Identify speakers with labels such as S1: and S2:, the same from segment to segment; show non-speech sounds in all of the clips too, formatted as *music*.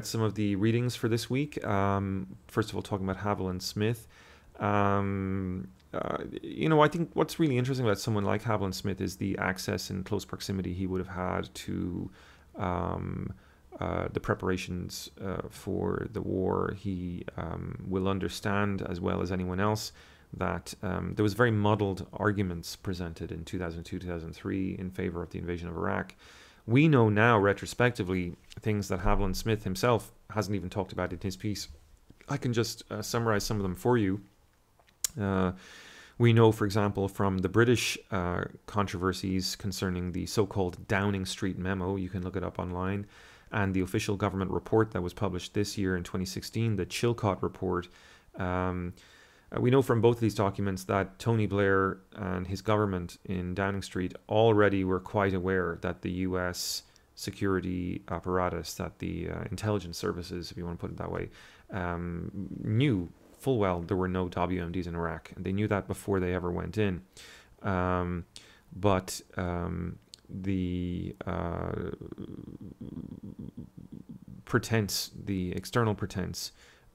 S1: some of the readings for this week. Um, first of all, talking about Haviland Smith. Um, uh, you know, I think what's really interesting about someone like Haviland Smith is the access and close proximity he would have had to um, uh, the preparations uh, for the war. He um, will understand as well as anyone else that um, there was very muddled arguments presented in 2002, 2003 in favor of the invasion of Iraq we know now retrospectively things that Haviland Smith himself hasn't even talked about in his piece. I can just uh, summarize some of them for you. Uh, we know, for example, from the British uh, controversies concerning the so called Downing Street memo, you can look it up online, and the official government report that was published this year in 2016, the Chilcot report. Um, uh, we know from both of these documents that Tony Blair and his government in Downing Street already were quite aware that the US security apparatus, that the uh, intelligence services, if you want to put it that way, um, knew full well there were no WMDs in Iraq. And they knew that before they ever went in. Um, but um, the uh, pretense, the external pretense,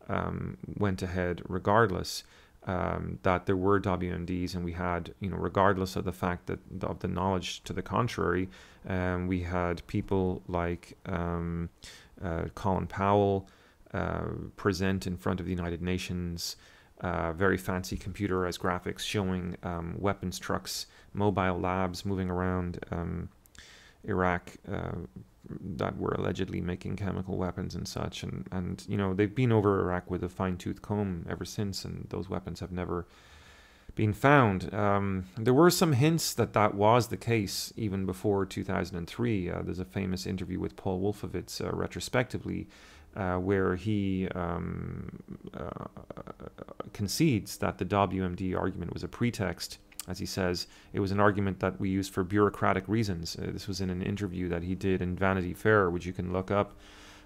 S1: um, went ahead regardless um, that there were WMDs, and we had, you know, regardless of the fact that of the knowledge to the contrary, um, we had people like um, uh, Colin Powell uh, present in front of the United Nations. Uh, very fancy computerized graphics showing um, weapons trucks, mobile labs moving around um, Iraq, uh, that were allegedly making chemical weapons and such. And, and you know, they've been over Iraq with a fine tooth comb ever since, and those weapons have never been found. Um, there were some hints that that was the case even before 2003. Uh, there's a famous interview with Paul Wolfowitz uh, retrospectively. Uh, where he um, uh, concedes that the WMD argument was a pretext as he says, it was an argument that we used for bureaucratic reasons. Uh, this was in an interview that he did in Vanity Fair, which you can look up,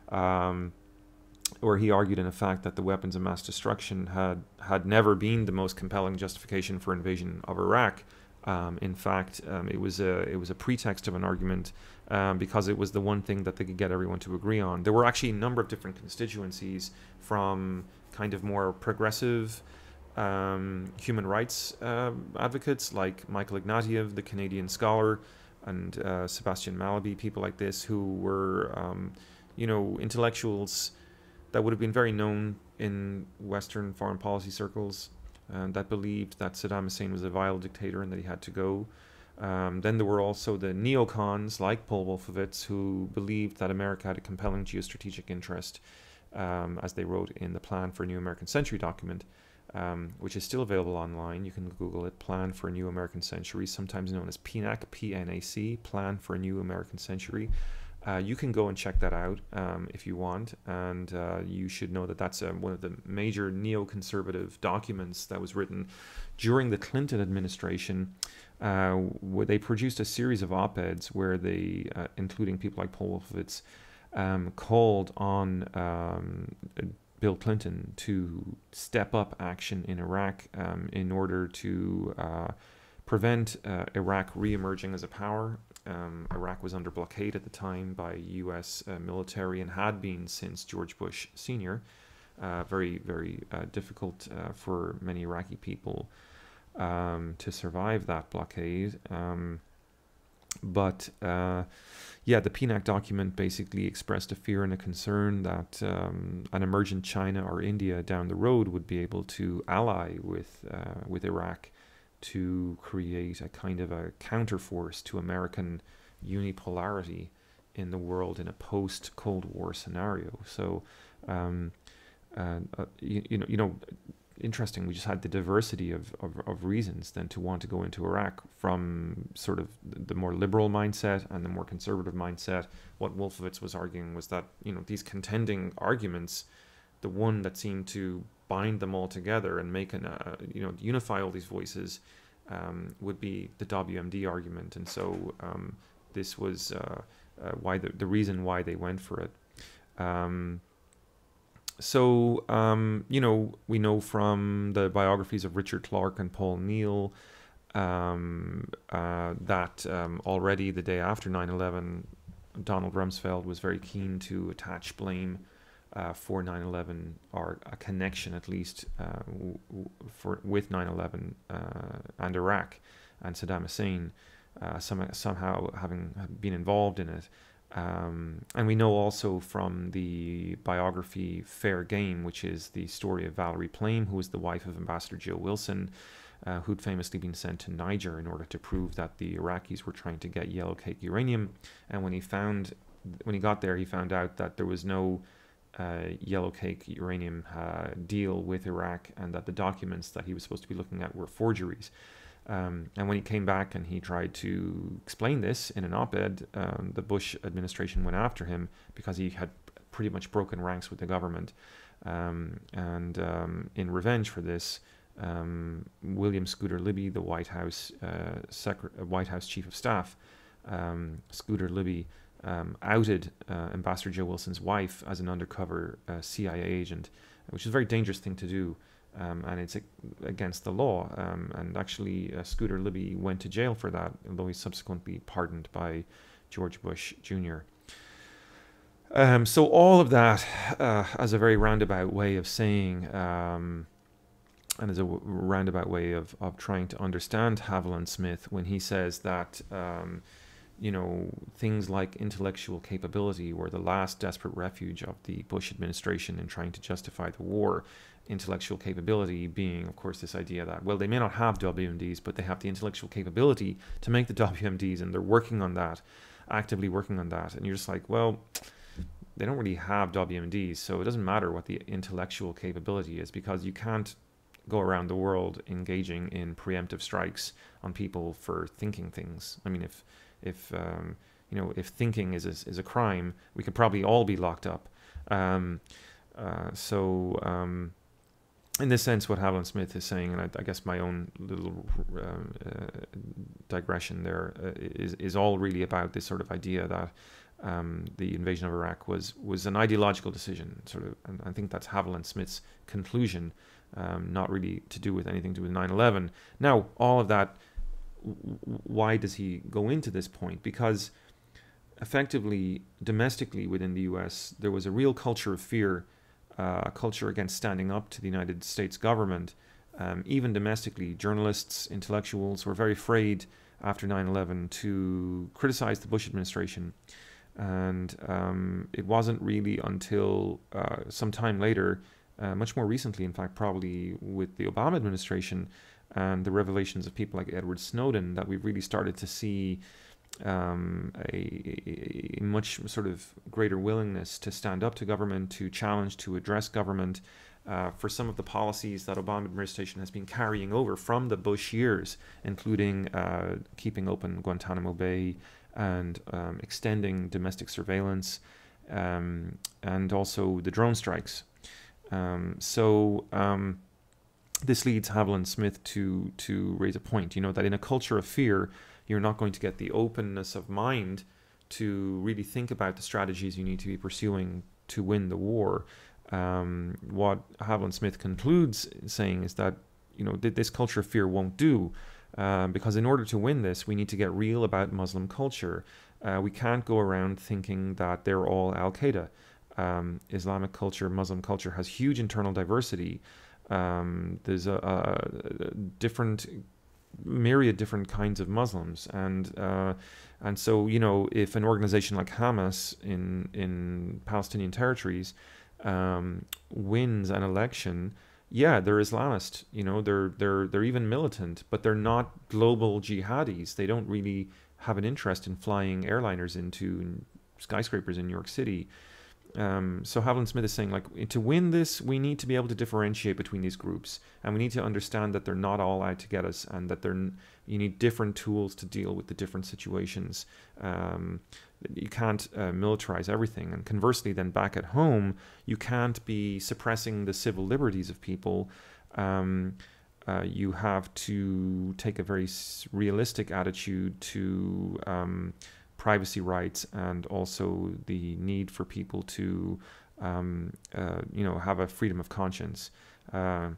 S1: um, where he argued, in effect, that the weapons of mass destruction had had never been the most compelling justification for invasion of Iraq. Um, in fact, um, it was a it was a pretext of an argument um, because it was the one thing that they could get everyone to agree on. There were actually a number of different constituencies from kind of more progressive um, human rights uh, advocates like Michael Ignatieff, the Canadian scholar, and uh, Sebastian Mallaby, people like this who were, um, you know, intellectuals that would have been very known in Western foreign policy circles um, that believed that Saddam Hussein was a vile dictator and that he had to go. Um, then there were also the neocons like Paul Wolfowitz who believed that America had a compelling geostrategic interest, um, as they wrote in the Plan for a New American Century document, um, which is still available online. You can Google it, Plan for a New American Century, sometimes known as PNAC, P-N-A-C, Plan for a New American Century. Uh, you can go and check that out um, if you want, and uh, you should know that that's uh, one of the major neoconservative documents that was written during the Clinton administration, uh, where they produced a series of op-eds where they, uh, including people like Paul Wolfowitz, um, called on um, Bill Clinton to step up action in Iraq um, in order to uh, prevent uh, Iraq re-emerging as a power. Um, Iraq was under blockade at the time by U.S. Uh, military and had been since George Bush Sr. Uh, very, very uh, difficult uh, for many Iraqi people um, to survive that blockade. Um, but yeah, the PNAC document basically expressed a fear and a concern that um, an emergent China or India down the road would be able to ally with uh, with Iraq to create a kind of a counterforce to American unipolarity in the world in a post Cold War scenario. So, um, uh, uh, you, you know, you know, interesting. We just had the diversity of, of, of, reasons then to want to go into Iraq from sort of the more liberal mindset and the more conservative mindset. What Wolfowitz was arguing was that, you know, these contending arguments, the one that seemed to bind them all together and make an, uh, you know, unify all these voices um, would be the WMD argument. And so um, this was uh, uh, why the, the reason why they went for it. Um, so um, you know we know from the biographies of Richard Clarke and Paul O'Neill um, uh, that um, already the day after 9/11, Donald Rumsfeld was very keen to attach blame uh, for 9/11 or a connection at least uh, for with 9/11 uh, and Iraq and Saddam Hussein uh, some, somehow having been involved in it. Um, and we know also from the biography Fair Game, which is the story of Valerie Plame, who was the wife of Ambassador Joe Wilson, uh, who'd famously been sent to Niger in order to prove that the Iraqis were trying to get yellow cake uranium. And when he found, when he got there, he found out that there was no uh, yellow cake uranium uh, deal with Iraq, and that the documents that he was supposed to be looking at were forgeries. Um, and when he came back and he tried to explain this in an op ed, um, the Bush administration went after him because he had pretty much broken ranks with the government. Um, and um, in revenge for this, um, William Scooter Libby, the White House uh, uh, White House Chief of Staff, um, Scooter Libby outed uh, Ambassador Joe Wilson's wife as an undercover uh, CIA agent, which is a very dangerous thing to do um, and it's against the law. Um, and actually, uh, Scooter Libby went to jail for that, although he's subsequently pardoned by George Bush Jr. Um, so all of that uh, as a very roundabout way of saying, um, and as a roundabout way of, of trying to understand Haviland Smith when he says that um, you know, things like intellectual capability were the last desperate refuge of the Bush administration in trying to justify the war. Intellectual capability being, of course, this idea that, well, they may not have WMDs, but they have the intellectual capability to make the *laughs* WMDs, and they're working on that, actively working on that. And you're just like, well, they don't really have WMDs, so it doesn't matter what the intellectual capability is because you can't go around the world engaging in preemptive strikes on people for thinking things. I mean, if if um, you know if thinking is a, is a crime, we could probably all be locked up. Um, uh, so um, in this sense, what Haviland Smith is saying, and I, I guess my own little um, uh, digression there uh, is is all really about this sort of idea that um, the invasion of Iraq was was an ideological decision, sort of, and I think that's Haviland Smith's conclusion, um, not really to do with anything to do with 9/11. Now, all of that why does he go into this point? Because effectively, domestically within the US, there was a real culture of fear, uh, a culture against standing up to the United States government. Um, even domestically, journalists, intellectuals were very afraid after 9 11 to criticize the Bush administration. And um, it wasn't really until uh, some time later, uh, much more recently, in fact, probably with the Obama administration, and the revelations of people like Edward Snowden that we've really started to see um, a, a, much sort of greater willingness to stand up to government, to challenge, to address government. Uh, for some of the policies that Obama administration has been carrying over from the Bush years, including uh, keeping open Guantanamo Bay and um, extending domestic surveillance, um, and also the drone strikes. Um, so um, this leads Haviland Smith to to raise a point. You know that in a culture of fear, you're not going to get the openness of mind to really think about the strategies you need to be pursuing to win the war. Um, what Haviland Smith concludes saying is that you know this culture of fear won't do um, because in order to win this, we need to get real about Muslim culture. Uh, we can't go around thinking that they're all Al Qaeda. Um, Islamic culture, Muslim culture has huge internal diversity. Um, there's a, a, different myriad different kinds of Muslims, and uh, and so you know if an organization like Hamas in in Palestinian territories um, wins an election, yeah, they're Islamist. You know, they're they're they're even militant, but they're not global jihadis. They don't really have an interest in flying airliners into skyscrapers in New York City. Um, so Haviland Smith is saying, like, to win this, we need to be able to differentiate between these groups, and we need to understand that they're not all out to get us, and that they're you need different tools to deal with the different situations. Um, you can't uh, militarize everything, and conversely, then back at home, you can't be suppressing the civil liberties of people. Um, uh, you have to take a very realistic attitude to um, privacy rights and also the need for people to, um, uh, you know, have a freedom of conscience. Uh,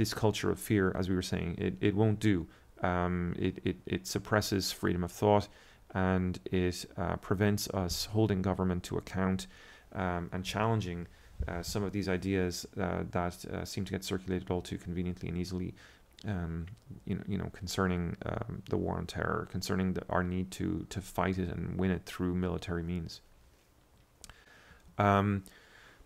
S1: this culture of fear, as we were saying, it, it won't do. Um, it, it, it suppresses freedom of thought and it uh, prevents us holding government to account. um, and challenging uh, some of these ideas uh, that uh, seem to get circulated all too conveniently and easily. Um, you know, you know, concerning um, the war on terror, concerning the, our need to to fight it and win it through military means. Um,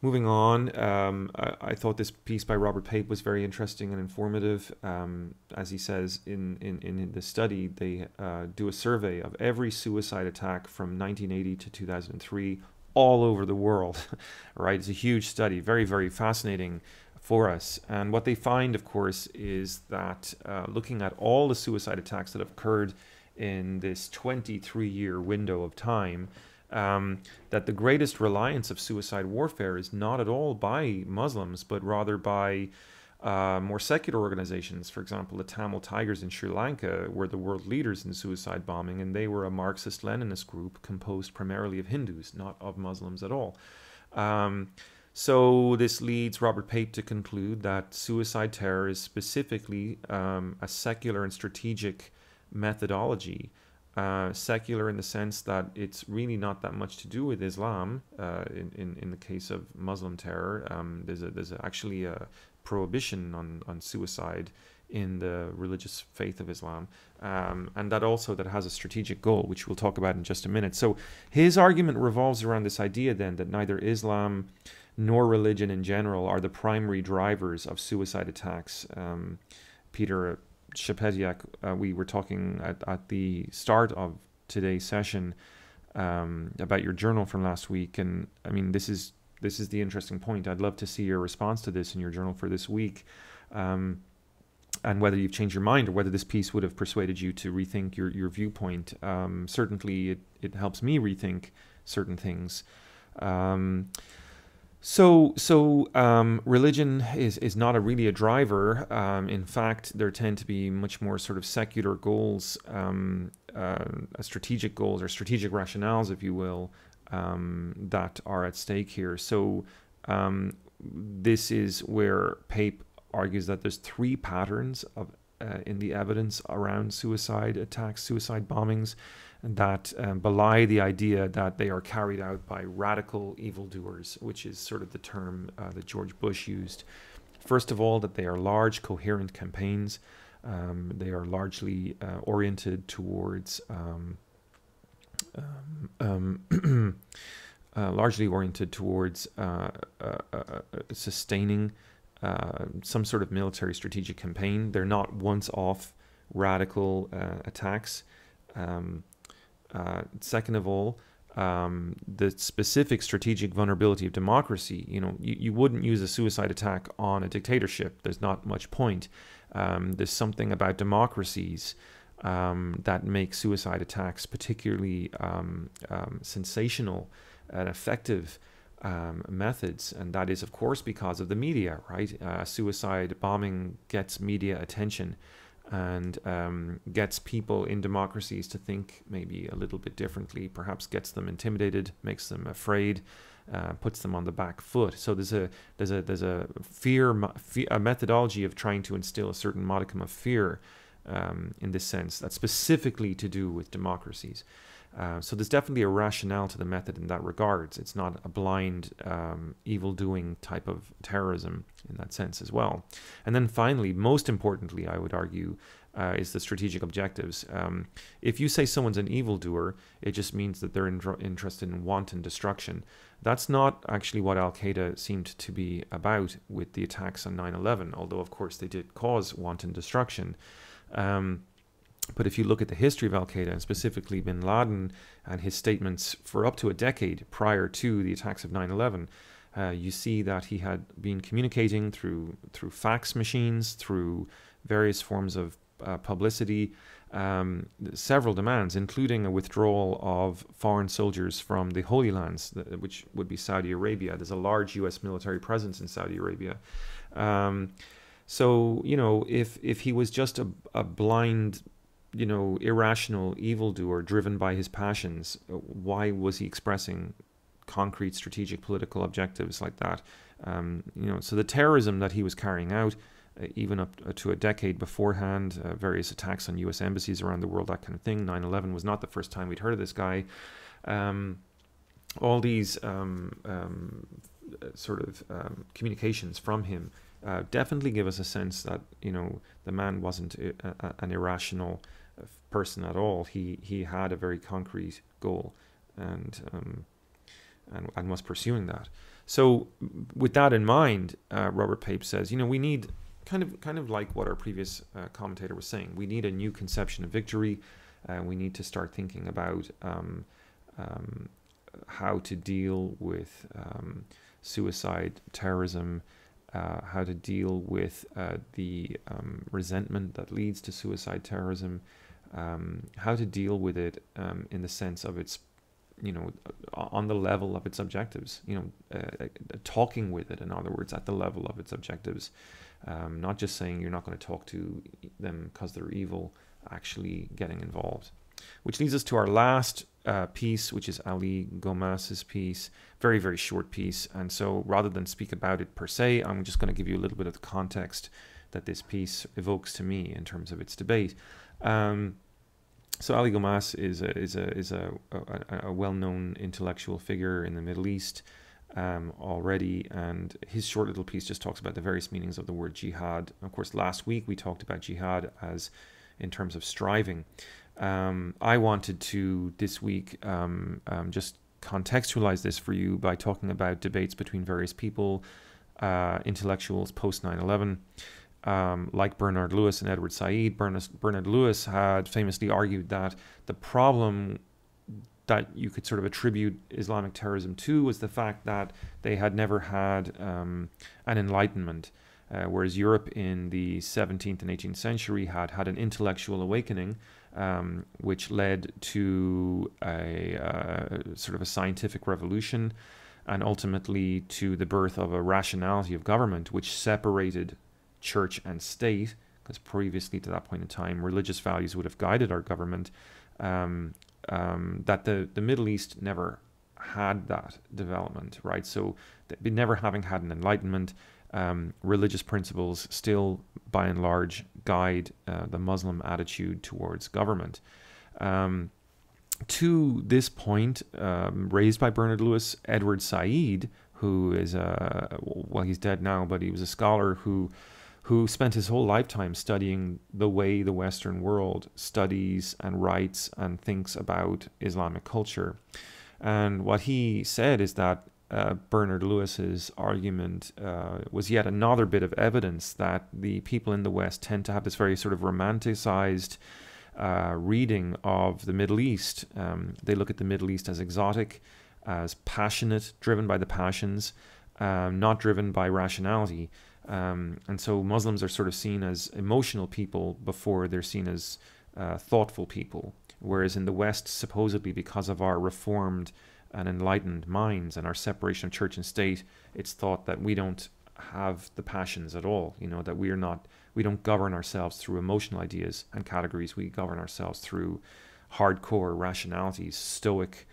S1: moving on, um, I, I, thought this piece by Robert Pape was very interesting and informative. Um, as he says in, in, in the study, they uh, do a survey of every suicide attack from 1980 to 2003 all over the world, *laughs* right? It's a huge study, very, very fascinating for us. And what they find, of course, is that uh, looking at all the suicide attacks that have occurred in this 23 year window of time, um, that the greatest reliance of suicide warfare is not at all by Muslims, but rather by uh, more secular organizations. For example, the Tamil Tigers in Sri Lanka were the world leaders in suicide bombing, and they were a Marxist Leninist group composed primarily of Hindus, not of Muslims at all. Um, so, this leads Robert Pape to conclude that suicide terror is specifically um, a secular and strategic methodology. Uh, secular in the sense that it's really not that much to do with Islam. Uh, in, in, in the case of Muslim terror, um, there's a, there's actually a, prohibition on, on suicide in the religious faith of Islam, um, and that also that has a strategic goal, which we'll talk about in just a minute. So his argument revolves around this idea then that neither Islam nor religion in general are the primary drivers of suicide attacks. Um, Peter Shepetiak, uh, we were talking at, at the start of today's session um, about your journal from last week, and I mean this is this is the interesting point. I'd love to see your response to this in your journal for this week. Um, and whether you've changed your mind or whether this piece would have persuaded you to rethink your, your viewpoint. Um, certainly, it, it helps me rethink certain things. Um, so, so um, religion is, is not a really a driver. Um, in fact, there tend to be much more sort of secular goals, um, uh, strategic goals or strategic rationales, if you will, um, that are at stake here. So um, this is where Pape argues that there's three patterns of uh, in the evidence around suicide attacks, suicide bombings, that um, belie the idea that they are carried out by radical evildoers, which is sort of the term uh, that George Bush used. First of all, that they are large, coherent campaigns. Um, they are largely uh, oriented towards um, um, um *clears throat* uh, largely oriented towards uh, uh, uh sustaining some sort of military strategic campaign. They're not once-off radical attacks. Um, second of all, um, the specific strategic vulnerability of democracy. You know, you, you wouldn't use a suicide attack on a dictatorship. There's not much point. Um, there's something about democracies um, that make suicide attacks particularly um, um, sensational and effective um, methods. And that is, of course, because of the media, right? Uh, suicide bombing gets media attention and um, gets people in democracies to think maybe a little bit differently, perhaps gets them intimidated, makes them afraid. Uh, puts them on the back foot. So there's a there's a there's a fear a methodology of trying to instill a certain modicum of fear um, in this sense. That's specifically to do with democracies. Uh, so there's definitely a rationale to the method in that regards. It's not a blind, um, evil-doing type of terrorism in that sense as well. And then finally, most importantly, I would argue, uh, is the strategic objectives. Um, if you say someone's an evildoer, it just means that they're in interested in wanton destruction. That's not actually what Al Qaeda seemed to be about with the attacks on 9 11, although, of course, they did cause wanton destruction. Um, but if you look at the history of Al Qaeda, and specifically bin Laden and his statements for up to a decade prior to the attacks of 9 11, uh, you see that he had been communicating through, through fax machines, through various forms of uh, publicity, um, several demands, including a withdrawal of foreign soldiers from the Holy Lands, which would be Saudi Arabia. There's a large U.S. military presence in Saudi Arabia. Um, so you know, if if he was just a, a blind, you know, irrational evildoer driven by his passions, uh, why was he expressing concrete strategic political objectives like that? Um, you know, so the terrorism that he was carrying out, uh, even up uh, to a decade beforehand, uh, various attacks on U.S. embassies around the world, that kind of thing. 9/11 was not the first time we'd heard of this guy. Um, all these um, um, sort of um, communications from him uh, definitely give us a sense that you know the man wasn't a, a, an irrational uh, person at all. He he had a very concrete goal, and um, and, and was pursuing that. So, with that in mind, uh, Robert Pape says, you know, we need kind of kind of like what our previous uh, commentator was saying. We need a new conception of victory. Uh, we need to start thinking about um, um, how to deal with um, suicide, terrorism, uh, how to deal with uh, the um, resentment that leads to suicide terrorism, um, how to deal with it um, in the sense of its, you know, on the level of its objectives, you know, uh, uh, talking with it, in other words, at the level of its objectives, um, not just saying you're not going to talk to them because they're evil, actually getting involved. Which leads us to our last uh, piece, which is Ali Gomas's piece. Very, very short piece. And so rather than speak about it per se, I'm just going to give you a little bit of the context that this piece evokes to me in terms of its debate. Um, so Ali Gomas is a, is a, is a, a, a well-known intellectual figure in the Middle East um, already, and his short little piece just talks about the various meanings of the word jihad. Of course, last week we talked about jihad as in terms of striving. Um, I wanted to this week um, um, just contextualize this for you by talking about debates between various people, uh, intellectuals post 9 11. Um, like Bernard Lewis and Edward Said, Bernard, Bernard Lewis had famously argued that the problem that you could sort of attribute Islamic terrorism to was the fact that they had never had um, an enlightenment. Uh, whereas Europe in the 17th and 18th century had had an intellectual awakening, um, which led to a uh, sort of a scientific revolution and ultimately to the birth of a rationality of government, which separated church and state, because previously to that point in time, religious values would have guided our government. Um, um, that the, the Middle East never had that development, right? So, never having had an enlightenment, um, religious principles still, by and large, guide uh, the Muslim attitude towards government. Um, to this point, um, raised by Bernard Lewis, Edward Said, who is well, he's dead now, but he was a scholar who who spent his whole lifetime studying the way the Western world studies and writes and thinks about Islamic culture. And what he said is that uh, Bernard Lewis's argument uh, was yet another bit of evidence that the people in the West tend to have this very sort of romanticized uh, reading of the Middle East. Um, they look at the Middle East as exotic, as passionate, driven by the passions, um, not driven by rationality. Um, and so Muslims are sort of seen as emotional people before they're seen as uh, thoughtful people. Whereas in the West, supposedly because of our reformed and enlightened minds and our separation of church and state, it's thought that we don't have the passions at all. You know that we are not, we don't govern ourselves through emotional ideas and categories. We govern ourselves through hardcore rationalities, stoic,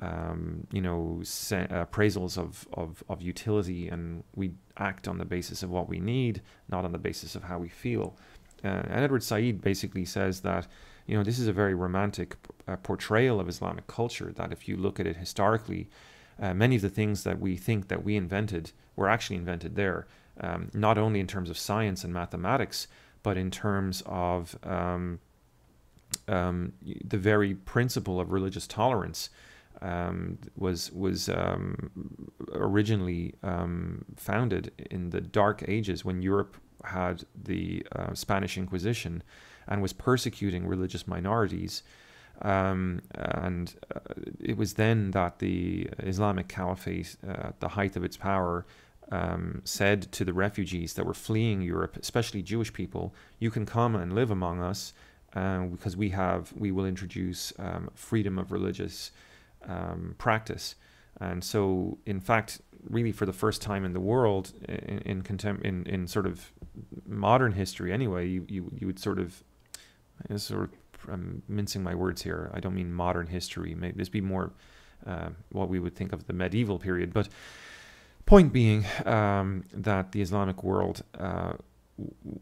S1: um, you know, appraisals of, of of utility, and we act on the basis of what we need, not on the basis of how we feel. Uh, and Edward Said basically says that you know, this is a very romantic uh, portrayal of Islamic culture. That if you look at it historically, uh, many of the things that we think that we invented were actually invented there, um, not only in terms of science and mathematics, but in terms of um, um, the very principle of religious tolerance. Um, was was um, originally um, founded in the Dark Ages when Europe had the uh, Spanish Inquisition, and was persecuting religious minorities. Um, and uh, it was then that the Islamic Caliphate, uh, at the height of its power, um, said to the refugees that were fleeing Europe, especially Jewish people, "You can come and live among us, uh, because we have we will introduce um, freedom of religious um, practice." And so, in fact, really for the first time in the world, in in, contem- in, in sort of modern history, anyway, you, you, you would sort of sort of I'm mincing my words here. I don't mean modern history. May this be more uh, what we would think of the medieval period. But point being um, that the Islamic world uh,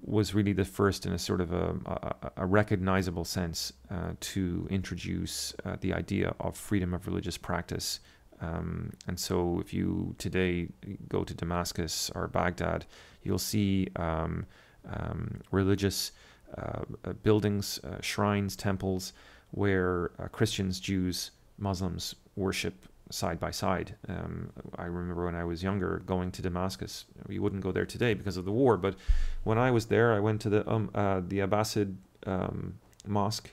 S1: was really the first in a sort of a, a, a recognizable sense uh, to introduce uh, the idea of freedom of religious practice. Um, and so, if you today go to Damascus or Baghdad, you'll see um, um, religious uh, buildings, uh, shrines, temples, where uh, Christians, Jews, Muslims worship side by side. Um, I remember when I was younger going to Damascus. We wouldn't go there today because of the war, but when I was there, I went to the um, uh, the Abbasid um, mosque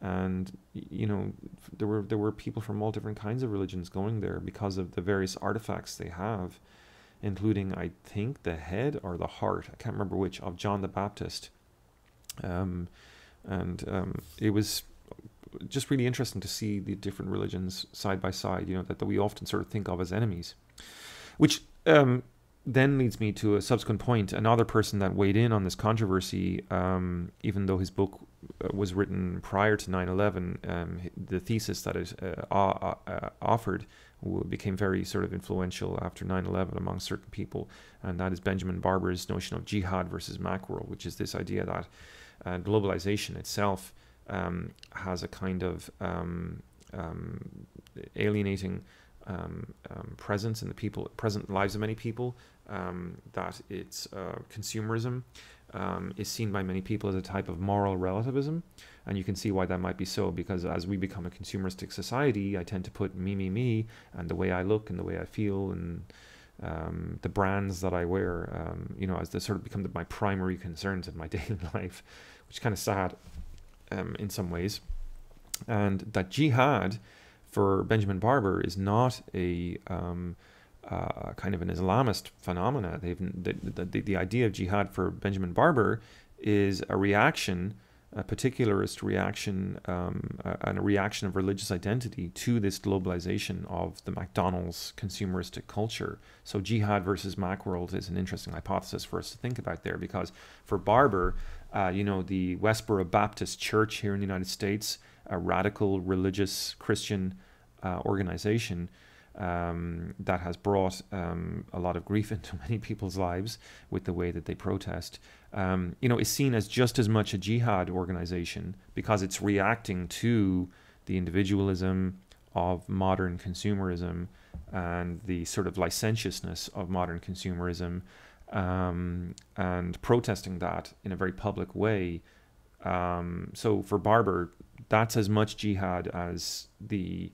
S1: and you know there were there were people from all different kinds of religions going there because of the various artifacts they have including i think the head or the heart i can't remember which of john the baptist um, and um, it was just really interesting to see the different religions side by side you know that, that we often sort of think of as enemies which um, then leads me to a subsequent point. Another person that weighed in on this controversy, um, even though his book uh, was written prior to 9 11, um, the thesis that it uh, uh, offered became very sort of influential after 9 11 among certain people. And that is Benjamin Barber's notion of jihad versus McWorld, which is this idea that uh, globalization itself um, has a kind of um, um, alienating. Um, um, presence in the people present lives of many people that it's uh, consumerism um, is seen by many people as a type of moral relativism. And you can see why that might be so, because as we become a consumeristic society, I tend to put me, me, me, and the way I look and the way I feel and um, the brands that I wear, um, you know, as they sort of become the, my primary concerns in my *laughs* daily life, which is kind of sad um, in some ways. And that jihad for Benjamin Barber is not a um, uh, kind of an Islamist phenomena. The, the, the idea of jihad for Benjamin Barber is a reaction, a particularist reaction, um, and a reaction of religious identity to this globalization of the McDonald's consumeristic culture. So jihad versus McWorld is an interesting hypothesis for us to think about there, because for Barber, uh, you know, the Westboro Baptist Church here in the United States, a radical religious Christian uh, organization um, that has brought um, a lot of grief *laughs* into many people's lives with the way that they protest, um, you know, is seen as just as much a jihad organization because it's reacting to the individualism of modern consumerism and the sort of licentiousness of modern consumerism um, and protesting that in a very public way. Um, so for Barber, that's as much jihad as the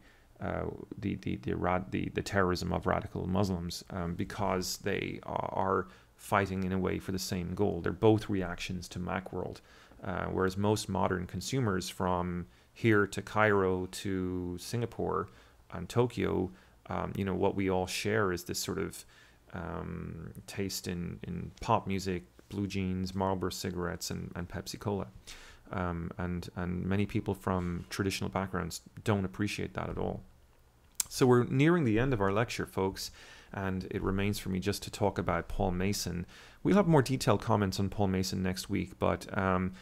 S1: the the the, the the terrorism of radical Muslims um, because they are fighting in a way for the same goal. They're both reactions to McWorld, uh, whereas most modern consumers from here to Cairo to Singapore and Tokyo, um, you know, what we all share is this sort of um, taste in in pop music, blue jeans, Marlboro cigarettes, and, and Pepsi Cola. Um, and and many people from traditional backgrounds don't appreciate that at all. So we're nearing the end of our lecture, folks, and it remains for me just to talk about Paul Mason. We'll have more detailed comments on Paul Mason next week, but um,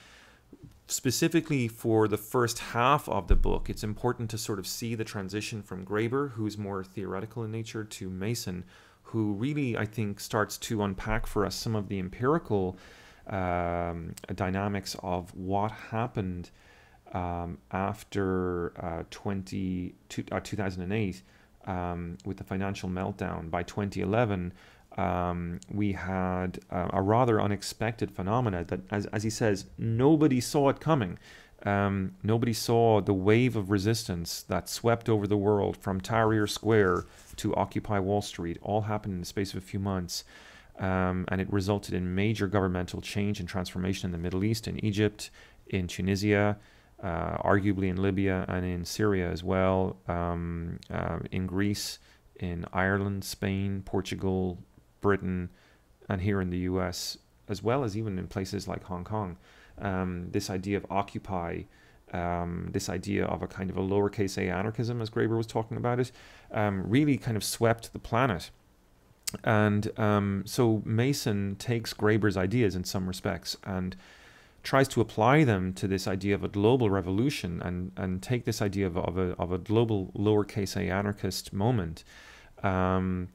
S1: specifically for the first half of the book, it's important to sort of see the transition from Graeber, who's more theoretical in nature, to Mason, who really, I think, starts to unpack for us some of the empirical um, dynamics of what happened um, after uh, 20, two, uh, 2008 um, with the financial meltdown. By 2011, um, we had uh, a rather unexpected phenomena that, as, as he says, nobody saw it coming. Um, nobody saw the wave of resistance that swept over the world from Tahrir Square to Occupy Wall Street. All happened in the space of a few months. Um, and it resulted in major governmental change and transformation in the Middle East, in Egypt, in Tunisia, uh, arguably in Libya and in Syria as well, um, uh, in Greece, in Ireland, Spain, Portugal, Britain, and here in the US, as well as even in places like Hong Kong. Um, this idea of occupy, um, this idea of a kind of a lowercase a anarchism, as Graeber was talking about it, um, really kind of swept the planet. And um, so Mason takes Graeber's ideas in some respects and tries to apply them to this idea of a global revolution and, and take this idea of, of, a, of a global lowercase a anarchist moment. Um,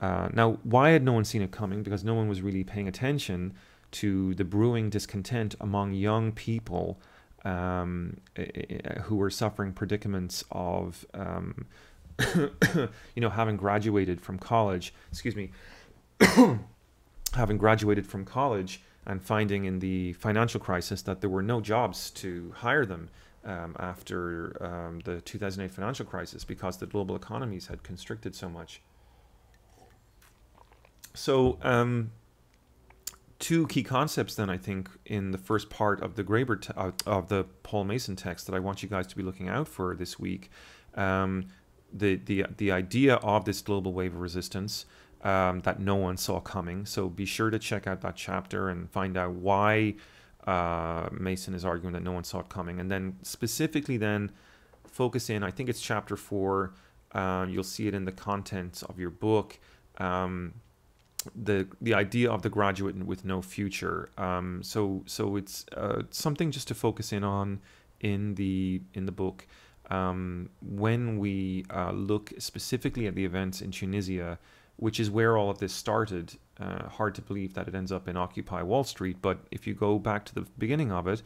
S1: uh, now, why had no one seen it coming? Because no one was really paying attention to the brewing discontent among young people um, who were suffering predicaments of um, *coughs* you know, having graduated from college, excuse me, *coughs* having graduated from college and finding in the financial crisis that there were no jobs to hire them um, after um, the 2008 financial crisis because the global economies had constricted so much. So, um, two key concepts then I think in the first part of the Graeber uh, of the Paul Mason text that I want you guys to be looking out for this week. Um, the the the idea of this global wave of resistance um, that no one saw coming. So be sure to check out that chapter and find out why uh, Mason is arguing that no one saw it coming, and then specifically then focus in. I think it's chapter four. Uh, you'll see it in the contents of your book. Um, the the idea of the graduate with no future. Um, so so it's uh, something just to focus in on in the in the book. Um, when we uh, look specifically at the events in Tunisia, which is where all of this started, uh, hard to believe that it ends up in Occupy Wall Street. But if you go back to the beginning of it,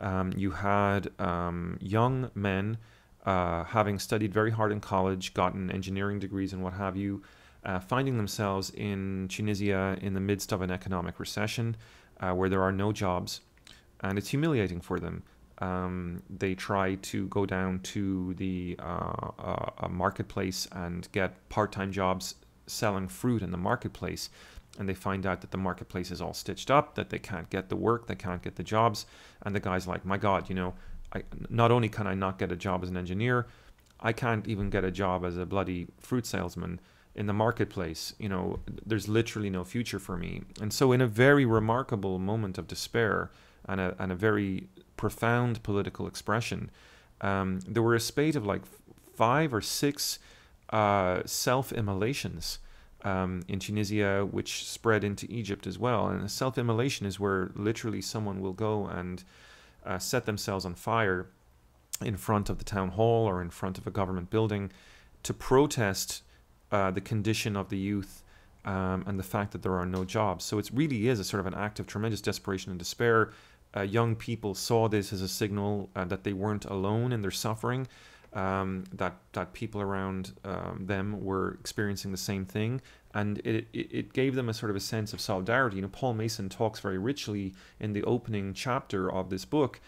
S1: um, you had um, young men uh, having studied very hard in college, gotten engineering degrees and what have you, uh, finding themselves in Tunisia in the midst of an economic recession uh, where there are no jobs, and it's humiliating for them. Um, they try to go down to the uh, uh marketplace and get part-time jobs selling fruit in the marketplace, and they find out that the marketplace is all stitched up, that they can't get the work, they can't get the jobs, and the guy's like, "My God, you know, I, not only can I not get a job as an engineer, I can't even get a job as a bloody fruit salesman." in the marketplace. You know, there's literally no future for me. And so, in a very remarkable moment of despair and a, and a very profound political expression, um, there were a spate of like five or six uh, self immolations. Um, in Tunisia, which spread into Egypt as well. And self immolation is where literally someone will go and uh, set themselves on fire in front of the town hall or in front of a government building to protest uh, the condition of the youth um, and the fact that there are no jobs. So it really is a sort of an act of tremendous desperation and despair. Uh, young people saw this as a signal uh, that they weren't alone in their suffering, um, that that people around um, them were experiencing the same thing, and it, it, it gave them a sort of a sense of solidarity. You know, Paul Mason talks very richly in the opening chapter of this book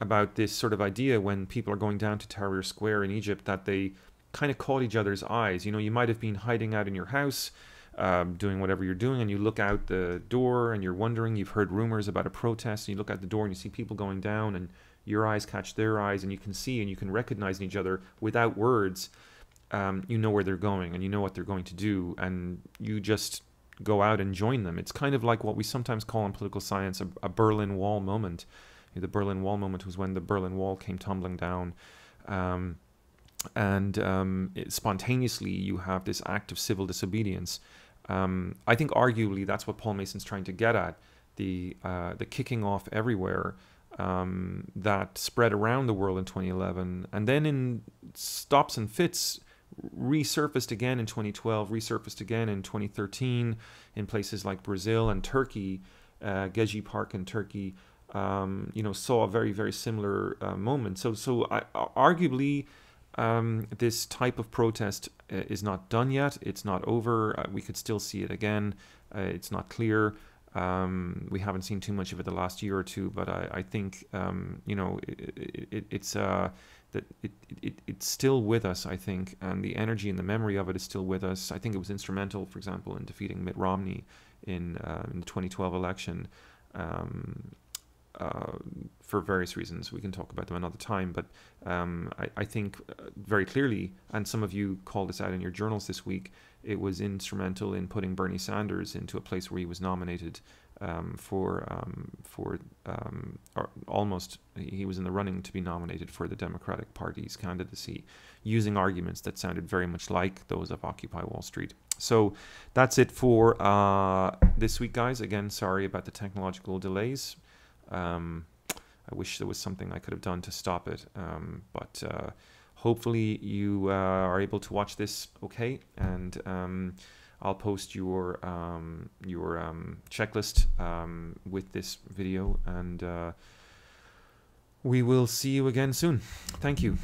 S1: about this sort of idea when people are going down to Tahrir Square in Egypt that they kind of caught each other's eyes. You know, you might have been hiding out in your house, um, doing whatever you're doing, and you look out the door and you're wondering, you've heard rumors about a protest, and you look out the door and you see people going down, and your eyes catch their eyes, and you can see and you can recognize each other without words. Um, you know where they're going and you know what they're going to do, and you just go out and join them. It's kind of like what we sometimes call in political science a, a Berlin Wall moment. The Berlin Wall moment was when the Berlin Wall came tumbling down. Um, and um, it, spontaneously you have this act of civil disobedience. Um, I think arguably that's what Paul Mason's trying to get at the uh, the kicking off everywhere um, that spread around the world in 2011, and then in stops and fits resurfaced again in 2012, resurfaced again in 2013 in places like Brazil and Turkey, uh, Gezi Park in Turkey. Um, you know, saw a very very similar uh, moment. So so I, arguably um, this type of protest uh, is not done yet. It's not over. Uh, we could still see it again. Uh, it's not clear. Um, we haven't seen too much of it the last year or two, but I, I think um, you know it, it, it's uh, that it, it, it's still with us. I think, and the energy and the memory of it is still with us. I think it was instrumental, for example, in defeating Mitt Romney in, uh, in the 2012 election. Um, uh, for various reasons. We can talk about them another time, but um, I, I, think uh, very clearly, and some of you called this out in your journals this week, it was instrumental in putting Bernie Sanders into a place where he was nominated um, for um, for um, almost he was in the running to be nominated for the Democratic Party's candidacy, using arguments that sounded very much like those of Occupy Wall Street. So that's it for uh, this week, guys. Again, sorry about the technological delays. Um, I wish there was something I could have done to stop it, um, but uh, hopefully you uh, are able to watch this okay, and um, I'll post your um, your um, checklist um, with this video, and uh, we will see you again soon. Thank you.